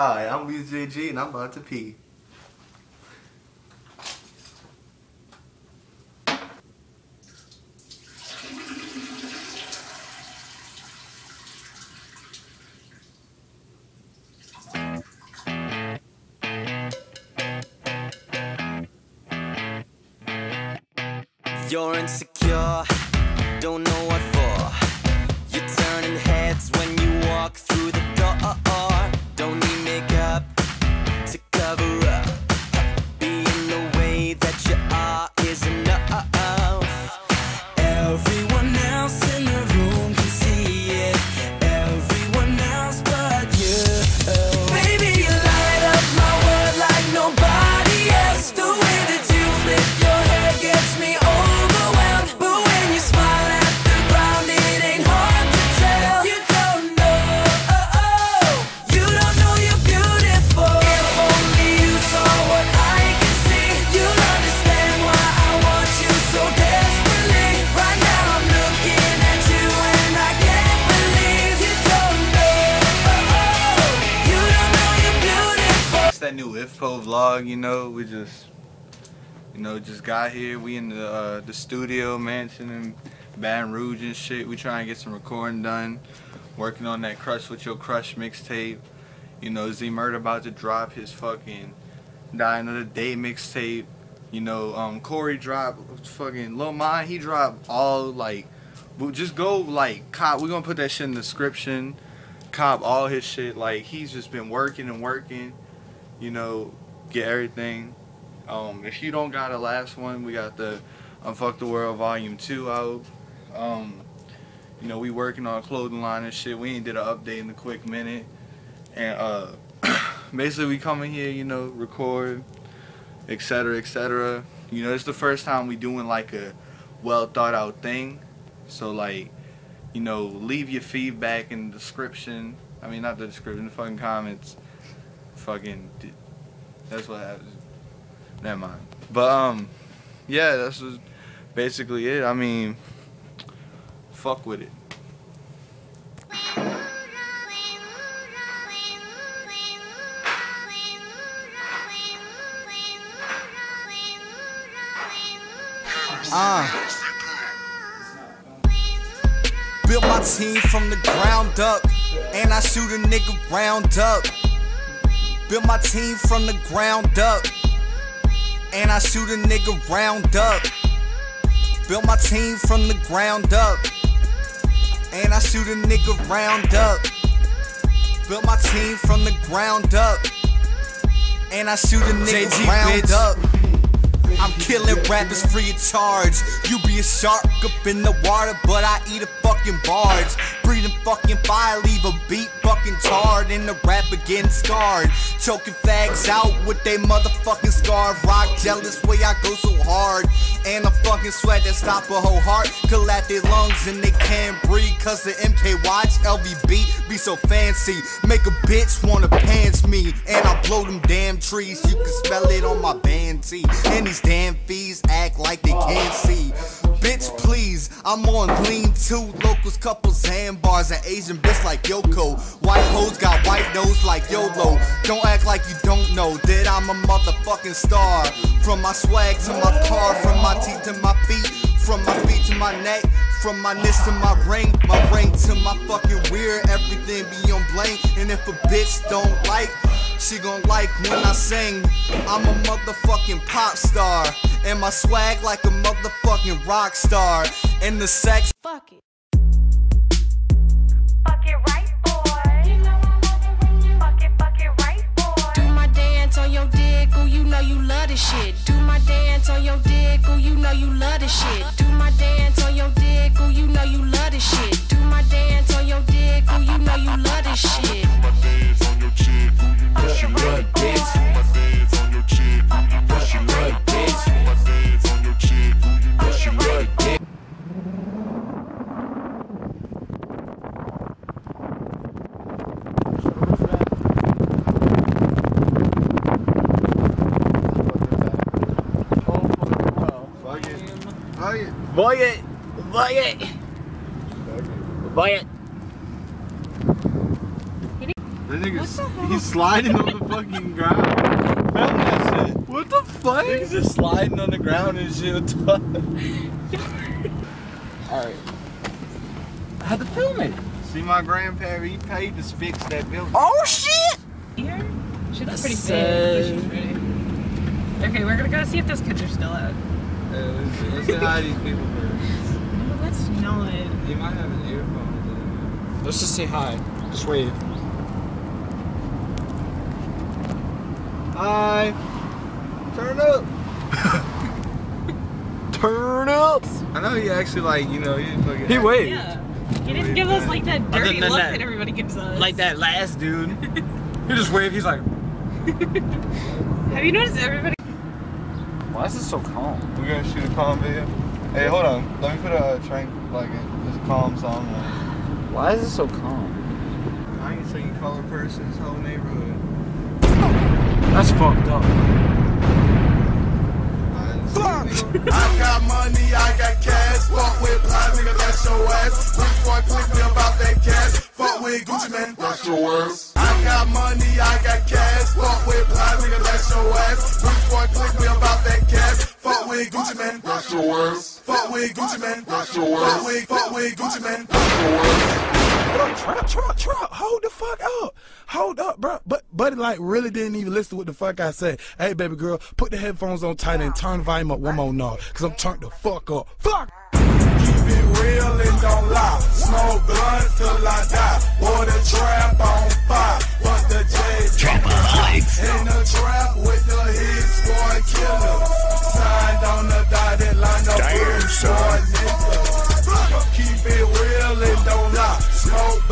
Hi, I'm WJG and I'm about to pee. You're insecure, don't know what for. You're turning heads when you walk vlog, you know, we just, you know, just got here. We in the uh, the studio mansion in Baton Rouge and shit. We trying to get some recording done. Working on that Crush with Your Crush mixtape. You know, Z Murder about to drop his fucking Die Another Day mixtape. You know, um, Corey dropped fucking Lil Mine. He dropped all like, just go like cop. We're gonna put that shit in the description. Cop all his shit. Like he's just been working and working you know, get everything. Um, if you don't got a last one, we got the Unfuck the World Volume 2 out. Um, you know, we working on clothing line and shit. We ain't did an update in a quick minute. And uh, basically we come in here, you know, record, etc., etc. You know, it's the first time we doing like a well thought out thing. So like, you know, leave your feedback in the description. I mean, not the description, the fucking comments fucking that's what happens. Never mind. But um, yeah, that's was basically it. I mean, fuck with it. Uh. Built my team from the ground up, and I shoot a nigga round up. Built my team from the ground up, and I shoot a nigga round up. Built my team from the ground up, and I shoot a nigga round up. Built my team from the ground up, and I shoot a nigga JG, round bitch. up. I'm killing rappers free of charge. You be a shark up in the water, but I eat a fucking barge. Breathing fucking fire, leave a beat fucking charred. And the rapper getting scarred. Choking fags out with they motherfucking scar. Rock jealous way I go so hard. And a fucking sweat that stop a whole heart. Collapse their lungs and they can't breathe. Cause the MK watch LVB be so fancy. Make a bitch wanna pants me. And I blow them damn trees. You can smell it on my band tee. And these damn fees act like they can't see. Bitch, please, I'm on lean two. Locals, couples, handbars, and Asian bitch like Yoko. White hoes got white nose like YOLO. Don't act like you don't know that I'm a motherfucking star. From my swag to my car, from my teeth to my feet, from my feet to my neck. From my niche to my ring, my ring to my fucking weird, everything be on blank. And if a bitch don't like, she gon' like when I sing. I'm a motherfucking pop star, and my swag like a motherfucking rock star. And the sex Fuck it. Fuck it right, boy. Fuck it, fuck it right, boy. Do my dance on your dick, ooh, you know you love this shit. Do my dance on your dick, ooh, you know you love this shit. Do my dance Fuck it. Buy it! Buy it! Boy it! Nigga's he's sliding on the fucking ground. Film that shit. What the fuck? He's just sliding on the ground and shit. Alright. I had to film it. See my grandpa, he paid to fix that building. Oh shit! Here? She looks pretty Say- big. Okay, we're gonna go see if those kids are still out. Yeah, let's, let's say hi to these people first. No, let's not. He might have an earphone. Let's just say hi. Just wave. Hi. Turn up. Turn up! I know he actually like, you know, he fucking. He waved. Yeah. He didn't give us like that dirty look that- that everybody gives us. Like that last dude. he just waved, he's like, Have you noticed everybody? Why is it so calm? We're gonna shoot a calm video. Hey, hold on. Let me put a uh, train like a, this calm song on. Why is it so calm? I ain't seen color person's whole neighborhood. That's fucked up. I got money, I got cash. Fuck with Plies, nigga, that's your ass. Rich boy, click me about that cash. Fuck with Gucci Mane, that's your ass. I got money, I got cash. Fuck with Plies, nigga, that's your ass. Rich boy, click me about that cash. Fuck with Gucci Mane, that's your ass. Fuck with Gucci Mane, that's your ass. Fuck with, fuck with Gucci Mane, that's your ass. Trap, trap, trap. Hold the fuck up. Hold up, bro. But buddy like really didn't even listen to what the fuck I said. Hey baby girl, put the headphones on tight and turn volume up one more knob. Cause I'm turned the fuck up. Fuck! It real and don't lie. Smoke blunts till I die. Boy, the trap on fire. But the J. In the trap with the hit squad killers. Signed on the dotted line. No Damn, son. Keep it real and don't lie. Smoke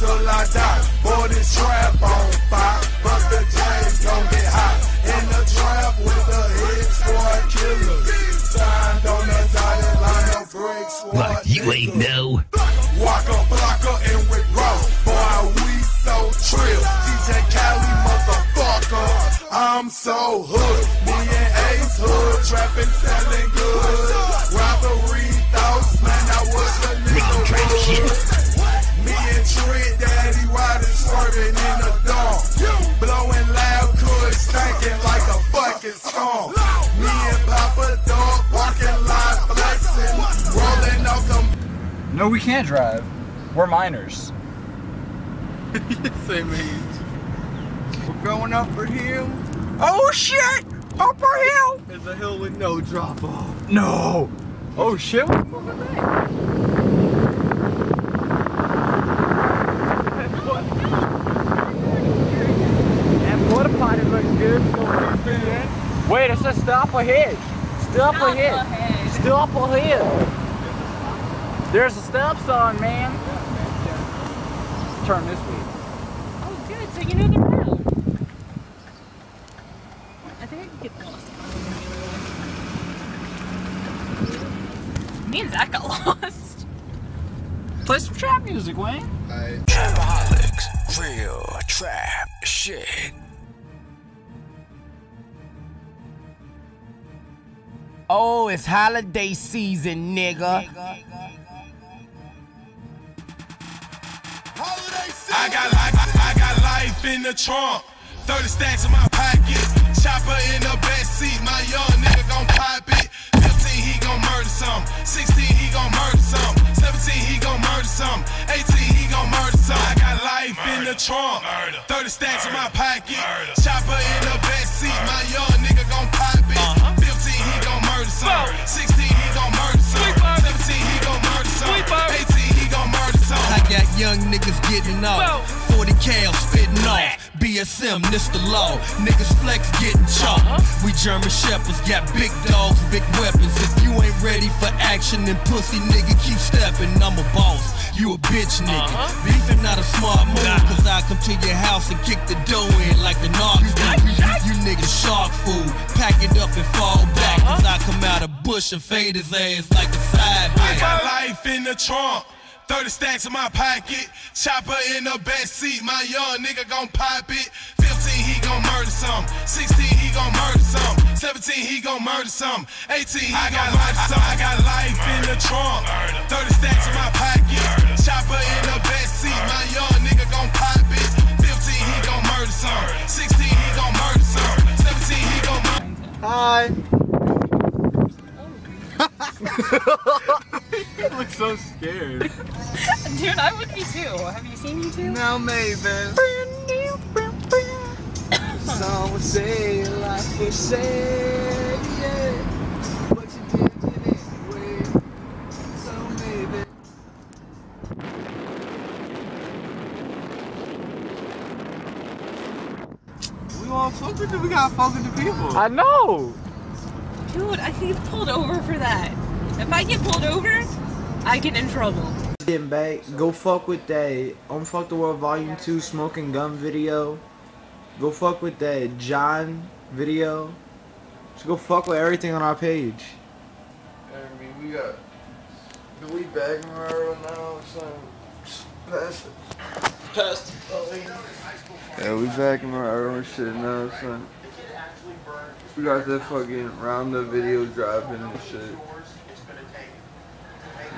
till I die. Boy, this trap hood. Trapping, selling good. Robbery thoughts, man, I was a nigga. Me and Trent, daddy riding, swerving in the dawn. Blowing loud, good, stanking like a fucking storm. Me and Papa Dog, parking lot, flexing. Rolling off them No, we can't drive. We're minors. Same age. We're going up for hill. Oh shit! Upper hill! There's a hill with no drop off. No! Oh shit! That porta potty looks good. Wait, it says stop ahead. Stop ahead. Stop ahead. There's a stop sign, man. Turn this way. Oh, good. So you know the route. I think I can get lost. Me and Zach got lost. Play some trap music, Wayne. Trapaholics. Real trap shit. Oh, it's holiday season, nigga. I got life, I got life in the trunk. 30 stacks in my pocket. Chopper young niggas getting off. 40 cal spitting off. BSM, this the law. Niggas flex getting chalk. We German shepherds got big dogs, big weapons. If you ain't ready for action, then pussy nigga keep stepping. I'm a boss. You a bitch nigga. Beefing not a smart move, cause I come to your house and kick the dough in like the Narcs do. You niggas shark food. Pack it up and fall back, cause I come out of bush and fade his ass like a side I bitch. got life in the trunk. 30 stacks in my pocket. Chopper in the back seat. My young nigga gon' pop it. 15, he gon' murder some. 16, he gon' murder some. 17, he gon' murder some. 18, he gon' murder some. I, I got life murder, in the trunk. Murder, 30 stacks murder, in my pocket. Chopper in the back seat. My young nigga gon' pop it. 15, he gon' murder some. 16, he gon' murder some. 17, he gon' murder Hi. he looks so scared. Dude, I would be too. Have you seen me too? Now maybe. Some would say life was sad, yeah. But you did it anyway. So maybe. We want to fuck with them. We gotta fuck with the people. I know. Dude, I get pulled over for that. If I get pulled over, I get in trouble. Getting back, go fuck with that Unfuck the World Volume 2 Smoking Gun video. Go fuck with that John video. Just go fuck with everything on our page. I mean, we got. Do we back Murrow now, son? Pass it. Pass it. Yeah, we back in Murrow and shit now, son. We got that fucking roundup video dropping and shit.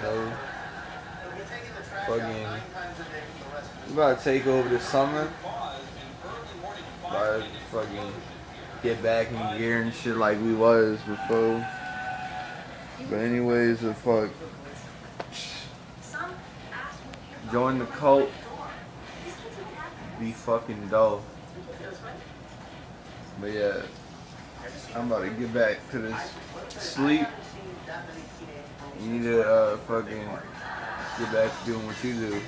No. Fucking. We about to take over the summer. About to fucking get back in gear and shit like we was before. But anyways, the fuck. Join the cult. Be fucking dope. But yeah, I'm about to get back to this sleep. You need to uh, fucking get back to doing what you do.